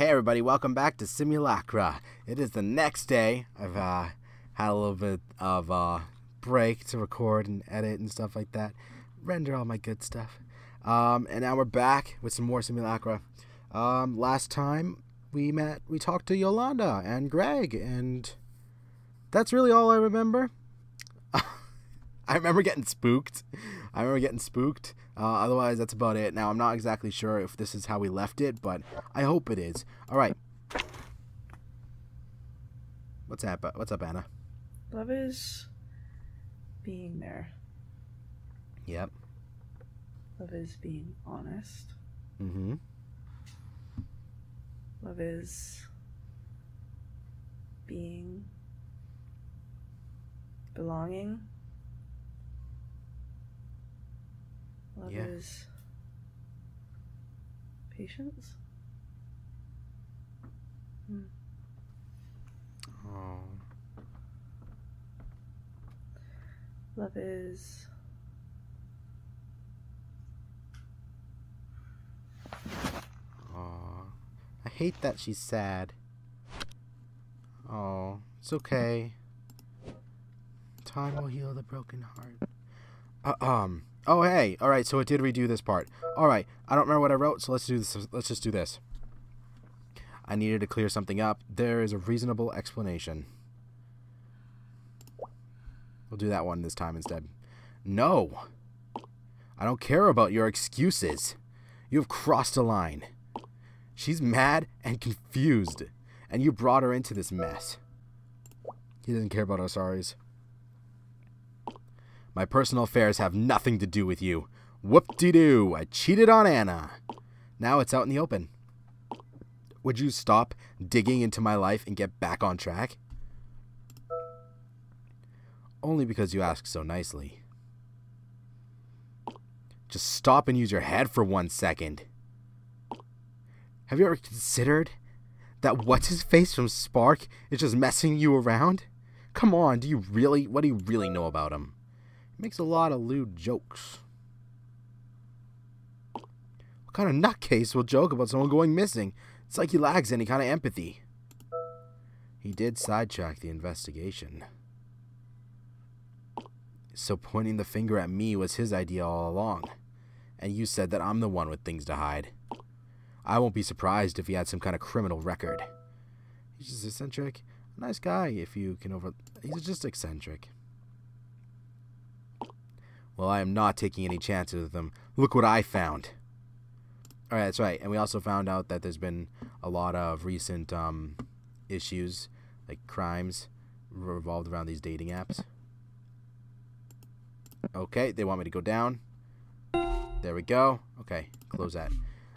Hey everybody, welcome back to Simulacra. It is the next day. I've uh, had a little bit of uh, break to record and edit and stuff like that, render all my good stuff. Um, and now we're back with some more Simulacra. Um, last time we met, we talked to Yolanda and Greg, and that's really all I remember. I remember getting spooked. I remember getting spooked. Uh, otherwise, that's about it. Now, I'm not exactly sure if this is how we left it, but I hope it is. All right. What's up? What's up, Anna? Love is being there. Yep. Love is being honest. Mm-hmm. Love is being belonging. Love Yeah. is patience. Hmm. Oh. Love is Aw. I hate that she's sad. Oh, it's okay. Time will heal the broken heart. Uh, um. Oh, hey. All right. So it did redo this part. All right. I don't remember what I wrote, so let's do this. Let's just do this. I needed to clear something up. There is a reasonable explanation. We'll do that one this time instead. No. I don't care about your excuses. You have crossed a line. She's mad and confused, and you brought her into this mess. He doesn't care about our sorries. My personal affairs have nothing to do with you. Whoop de doo, I cheated on Anna. Now it's out in the open. Would you stop digging into my life and get back on track? Only because you ask so nicely. Just stop and use your head for one second. Have you ever considered that what's his face from Spark is just messing you around? Come on, do you really? What do you really know about him? Makes a lot of lewd jokes. What kind of nutcase will joke about someone going missing? It's like he lacks any kind of empathy. He did sidetrack the investigation. So pointing the finger at me was his idea all along. And you said that I'm the one with things to hide. I won't be surprised if he had some kind of criminal record. He's just eccentric. Nice guy if you can over he's just eccentric. Well, I am not taking any chances with them. Look what I found. Alright, that's right. And we also found out that there's been a lot of recent um, issues, like crimes, revolved around these dating apps. Okay, they want me to go down. There we go. Okay, close that.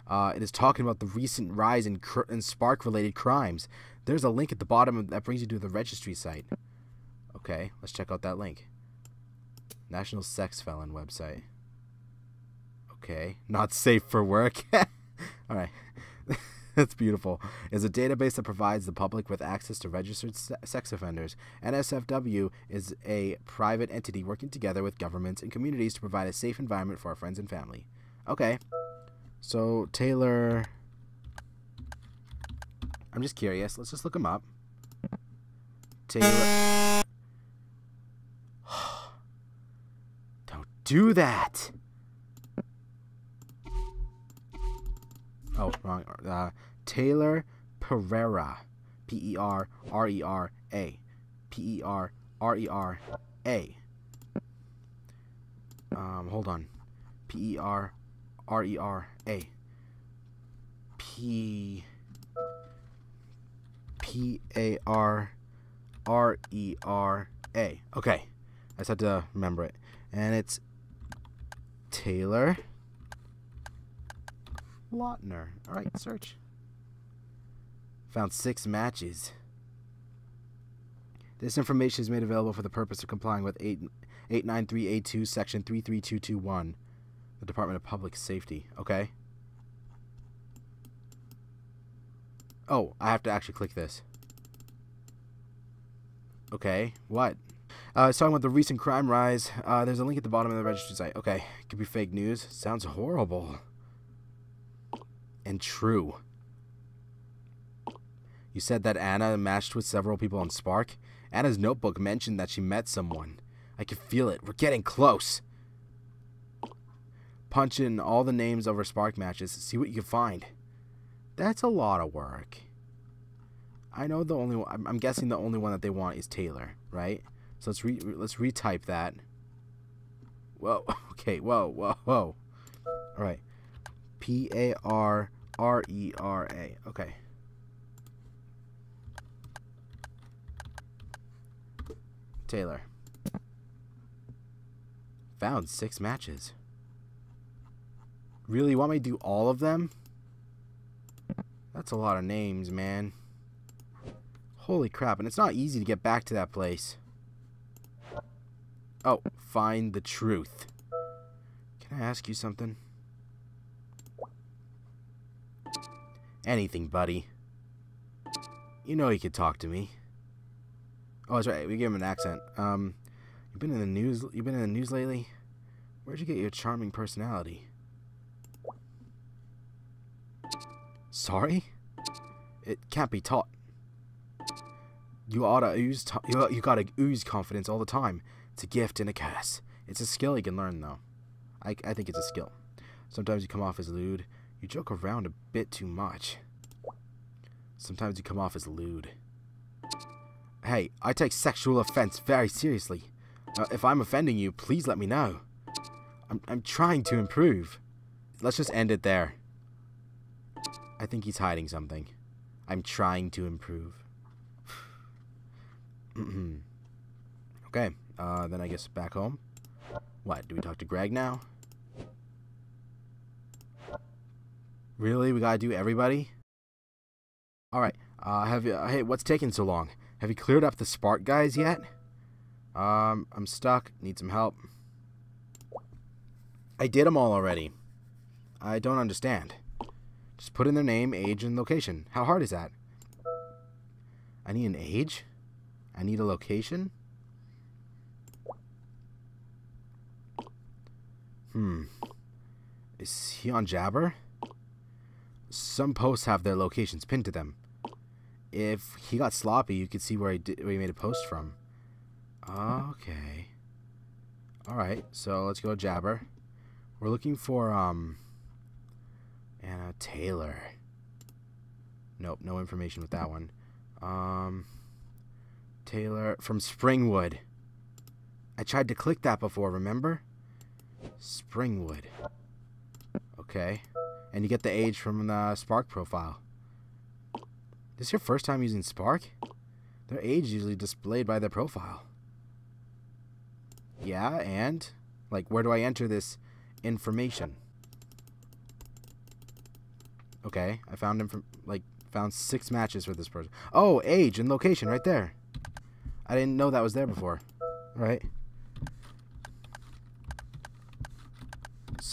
Uh, it is talking about the recent rise in, in Spark-related crimes. There's a link at the bottom that brings you to the registry site. Okay, let's check out that link. National Sex Felon website. Okay, not safe for work. All right. That's beautiful. Is a database that provides the public with access to registered se- sex offenders. NSFW is a private entity working together with governments and communities to provide a safe environment for our friends and family. Okay. So, Taylor. I'm just curious. Let's just look him up. Taylor. Don't do that. Oh, wrong. Uh, Taylor Pereira. P E R R E R A. P E R R E R A. Um, hold on. P E R R E R A. P. P A R R E R A. Okay. I just had to remember it. And it's Taylor Lautner. All right, search. Found six matches. This information is made available for the purpose of complying with 8, 893A2, Section 33221, the Department of Public Safety. Okay. Oh, I have to actually click this. Okay, what? Uh, it's talking about the recent crime rise. Uh, there's a link at the bottom of the registry site. Okay, could be fake news. Sounds horrible. And true. You said that Anna matched with several people on Spark. Anna's notebook mentioned that she met someone. I can feel it. We're getting close. Punch in all the names of her Spark matches. See what you can find. That's a lot of work. I know the only one. I'm- I'm guessing the only one that they want is Taylor, right? So let's re let's retype that. Whoa. Okay. Whoa. Whoa. Whoa. All right. P A R R E R A. Okay. Taylor. Found six matches. Really? Want me to do all of them? That's a lot of names, man. Holy crap. And it's not easy to get back to that place. Find the truth. Can I ask you something? Anything, buddy. You know you could talk to me. Oh, that's right. We gave him an accent. Um, you've been in the news. You've been in the news lately. Where'd you get your charming personality? Sorry, it can't be taught. You oughta ooze. You you gotta ooze confidence all the time. It's a gift and a curse. It's a skill you can learn, though. I I think it's a skill. Sometimes you come off as lewd. You joke around a bit too much. Sometimes you come off as lewd. Hey, I take sexual offense very seriously. Uh, if I'm offending you, please let me know. I'm, I'm trying to improve. Let's just end it there. I think he's hiding something. I'm trying to improve. okay, uh, then I guess back home. What, do we talk to Greg now? Really? We gotta do everybody? Alright, uh, have you, hey, what's taking so long? Have you cleared up the spark guys yet? Um, I'm stuck. Need some help. I did them all already. I don't understand. Just put in their name, age, and location. How hard is that? I need an age? I need a location? Hmm. Is he on Jabber? Some posts have their locations pinned to them. If he got sloppy, you could see where he, did, where he made a post from. Okay. Alright, so let's go Jabber. We're looking for, um... Anna Taylor. Nope, no information with that one. Um... Taylor from Springwood. I tried to click that before, remember? Springwood. Okay. And you get the age from the Spark profile. This your first time using Spark? Their age is usually displayed by their profile. Yeah, and? Like, where do I enter this information? Okay, I found him from, like, found six matches for this person. Oh, age and location right there. I didn't know that was there before. Right.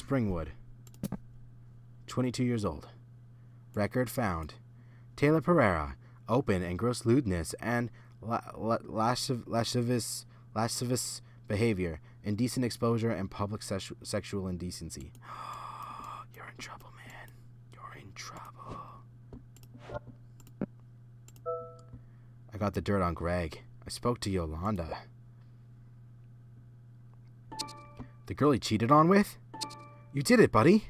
Springwood. 22 years old. Record found. Taylor Pereira. Open and gross lewdness and la- la- lasciv- lascivious, lascivious behavior, indecent exposure, and public sexu- sexual indecency. You're in trouble, man. You're in trouble. I got the dirt on Greg. I spoke to Yolanda. The girl he cheated on with? You did it, buddy.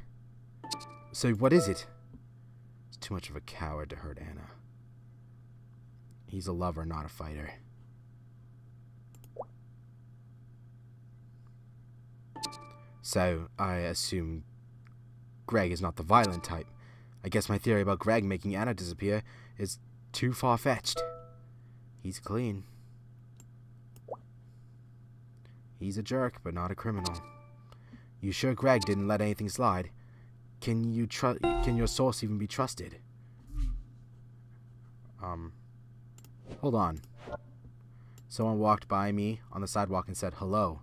So what is it? He's too much of a coward to hurt Anna. He's a lover, not a fighter. So, I assume Greg is not the violent type. I guess my theory about Greg making Anna disappear is too far fetched. He's clean. He's a jerk, but not a criminal. You sure Greg didn't let anything slide? Can you trust? Can your source even be trusted? Um, hold on. Someone walked by me on the sidewalk and said hello.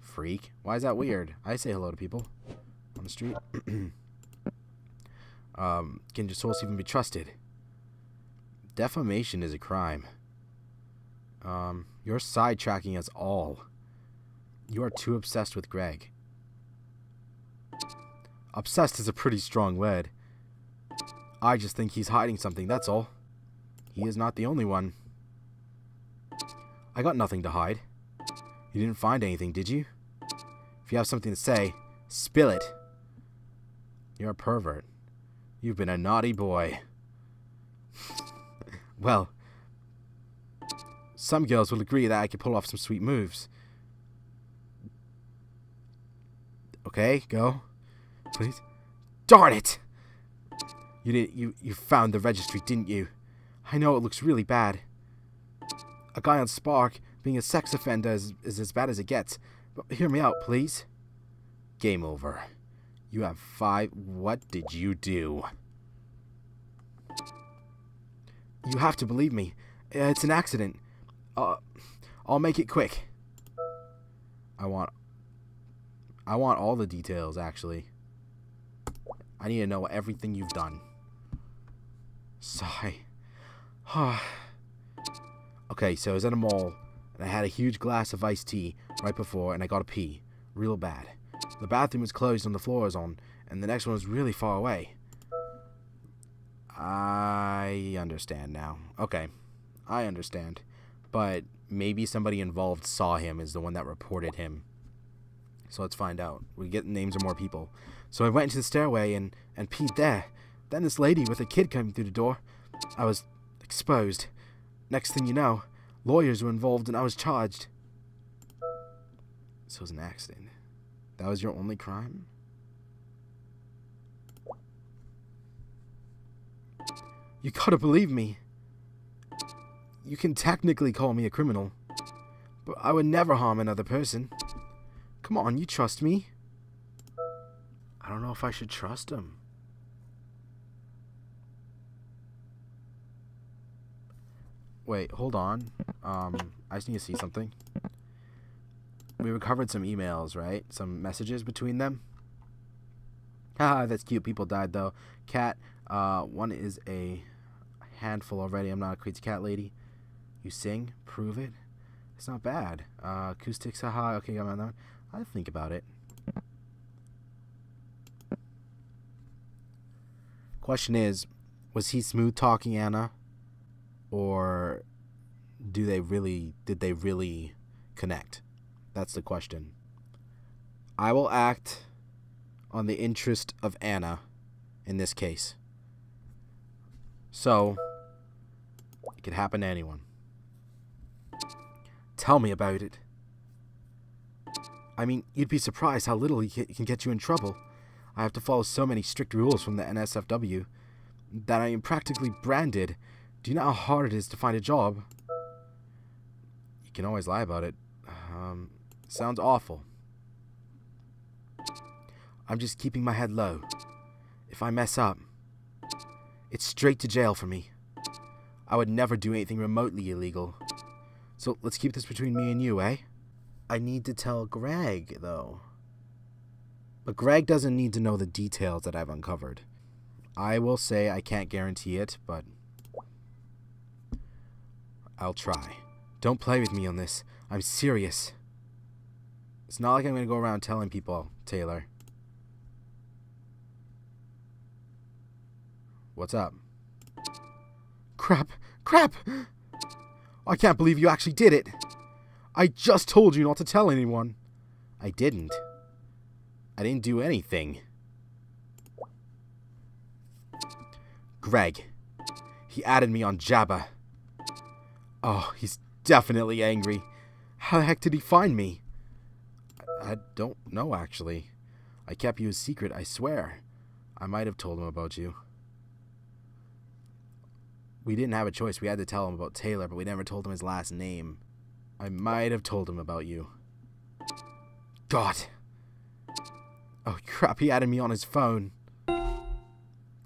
Freak. Why is that weird? I say hello to people on the street. um, can your source even be trusted? Defamation is a crime. Um, you're sidetracking us all. You are too obsessed with Greg. Obsessed is a pretty strong word. I just think he's hiding something, that's all. he is not the only one. I got nothing to hide. You didn't find anything, did you? If you have something to say, spill it. You're a pervert. You've been a naughty boy. well, some girls will agree that I could pull off some sweet moves. Okay, go. Please. Darn it! You didn't you you found the registry, didn't you? I know it looks really bad. A guy on Spark being a sex offender is, is as bad as it gets. But hear me out, please. Game over. You have five. What did you do? You have to believe me. It's an accident. Uh, I'll make it quick. I want. I want all the details, actually. I need to know everything you've done. Sigh. okay, so I was at a mall, and I had a huge glass of iced tea right before, and I got a pee. Real bad. The bathroom was closed and the floor was on, and the next one was really far away. I understand now. Okay, I understand. But maybe somebody involved saw him as the one that reported him. So let's find out. We get names of more people. So I went into the stairway and, and peed there. Then this lady with a kid came through the door. I was exposed. Next thing you know, lawyers were involved and I was charged. So it was an accident. That was your only crime? You gotta believe me. You can technically call me a criminal, but I would never harm another person. Come on, you trust me. I don't know if I should trust him. Wait, hold on. Um, I just need to see something. We recovered some emails, right? Some messages between them. Haha, that's cute. People died though. Cat, uh, one is a handful already. I'm not a crazy cat lady. You sing? Prove it? It's not bad. Uh, acoustics, haha. Okay, I'm on that. I'll think about it. Question is, was he smooth talking Anna? Or do they really did they really connect? That's the question. I will act on the interest of Anna in this case. So, it could happen to anyone. Tell me about it. I mean, you'd be surprised how little he can get you in trouble. I have to follow so many strict rules from the NSFW that I am practically branded. Do you know how hard it is to find a job? You can always lie about it. Um, sounds awful. I'm just keeping my head low. If I mess up, it's straight to jail for me. I would never do anything remotely illegal. So let's keep this between me and you, eh? I need to tell Greg, though. But Greg doesn't need to know the details that I've uncovered. I will say I can't guarantee it, but I'll try. Don't play with me on this. I'm serious. It's not like I'm going to go around telling people, Taylor. What's up? Crap! Crap! I can't believe you actually did it! I just told you not to tell anyone. I didn't. I didn't do anything. Greg. He added me on Jabber. Oh, he's definitely angry. How the heck did he find me? I, I don't know, actually. I kept you a secret, I swear. I might have told him about you. We didn't have a choice. We had to tell him about Taylor, but we never told him his last name. I might have told him about you. God. Oh, crap, he added me on his phone.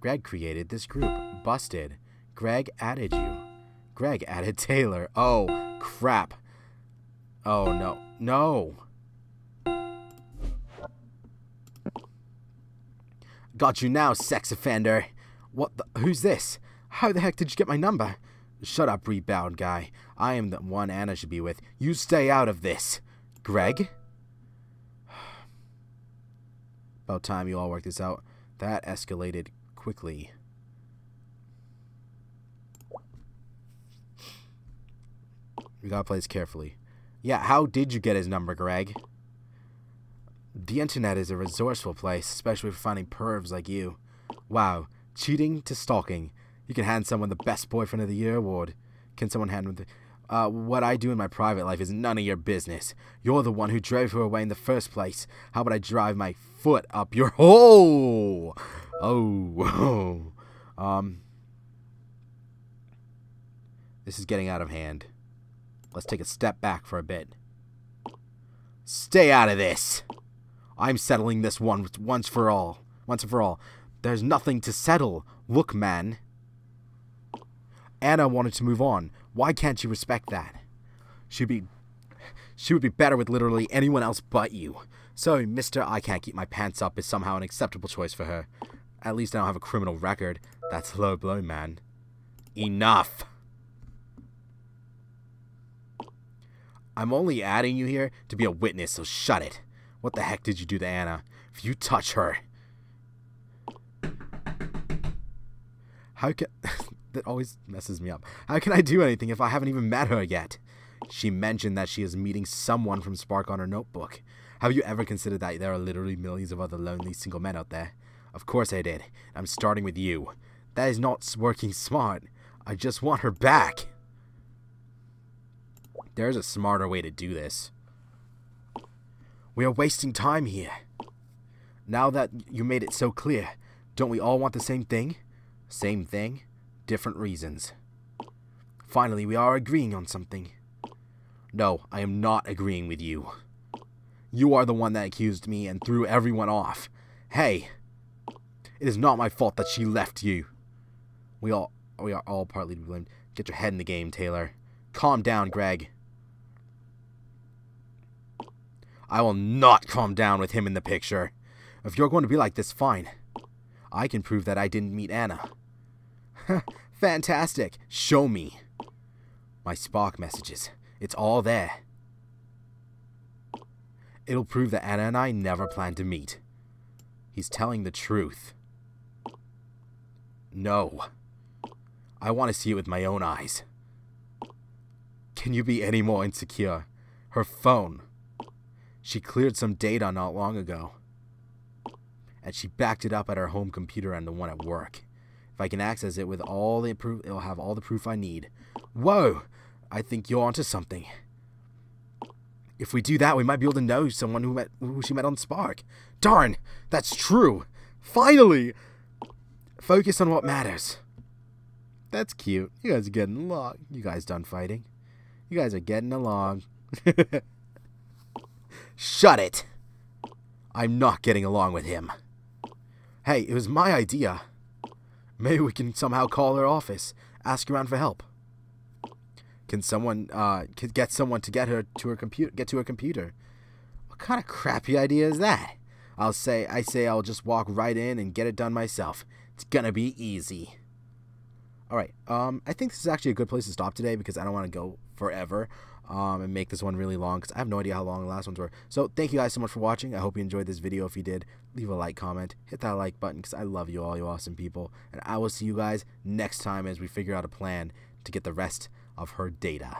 Greg created this group. Busted. Greg added you. Greg added Taylor. Oh, crap. Oh, no. No. Got you now, sex offender. What the? Who's this? How the heck did you get my number? Shut up, rebound guy. I am the one Anna should be with. You stay out of this. Greg? About time you all worked this out. That escalated quickly. We gotta play this carefully. Yeah, how did you get his number, Greg? The internet is a resourceful place, especially for finding pervs like you. Wow, cheating to stalking. You can hand someone the Best Boyfriend of the Year award. Can someone hand with the... Uh, what I do in my private life is none of your business. You're the one who drove her away in the first place. How about I drive my foot up your hole? Oh, um, this is getting out of hand. Let's take a step back for a bit. Stay out of this. I'm settling this one once for all. Once and for all. There's nothing to settle. Look, man. Anna wanted to move on. Why can't you respect that? She'd be she would be better with literally anyone else but you. So, Mister, I can't keep my pants up is somehow an acceptable choice for her. At least I don't have a criminal record. That's low blow, man. Enough. I'm only adding you here to be a witness, so shut it. What the heck did you do to Anna? If you touch her... How can... that always messes me up. How can I do anything if I haven't even met her yet? She mentioned that she is meeting someone from Spark on her notebook. Have you ever considered that there are literally millions of other lonely single men out there? Of course I did. I'm starting with you. That is not working smart. I just want her back. There's a smarter way to do this. We are wasting time here. Now that you made it so clear, don't we all want the same thing? Same thing, different reasons. Finally, we are agreeing on something. No, I am not agreeing with you. You are the one that accused me and threw everyone off. Hey, it is not my fault that she left you. We all we are all partly to blame. Get your head in the game, Taylor. Calm down, Greg. I will not calm down with him in the picture. If you're going to be like this, fine. I can prove that I didn't meet Anna. Fantastic. Show me. My Spark messages. It's all there. It'll prove that Anna and I never planned to meet. He's telling the truth. No. I want to see it with my own eyes. Can you be any more insecure? Her phone. She cleared some data not long ago. And she backed it up at her home computer and the one at work. If I can access it with all the proof, it'll have all the proof I need. Whoa! I think you're onto something. If we do that, we might be able to know someone who met who she met on Spark. Darn, that's true. Finally, focus on what matters. That's cute. You guys are getting along. You guys done fighting? You guys are getting along. Shut it. I'm not getting along with him. Hey, it was my idea. Maybe we can somehow call her office, ask around for help. Can someone uh get someone to get her to her computer get to her computer? What kind of crappy idea is that? I'll say I say I'll just walk right in and get it done myself. It's gonna be easy. Alright, um, I think this is actually a good place to stop today because I don't want to go forever um, and make this one really long because I have no idea how long the last ones were. So thank you guys so much for watching. I hope you enjoyed this video. If you did, leave a like, comment, hit that like button because I love you all, you awesome people. And I will see you guys next time as we figure out a plan to get the rest of her data.